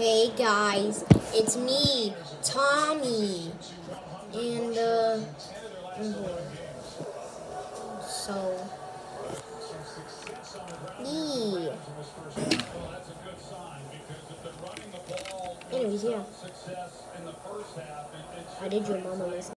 Hey guys, it's me, Tommy, and uh, So, me. Anyways, yeah. I did your mama listen.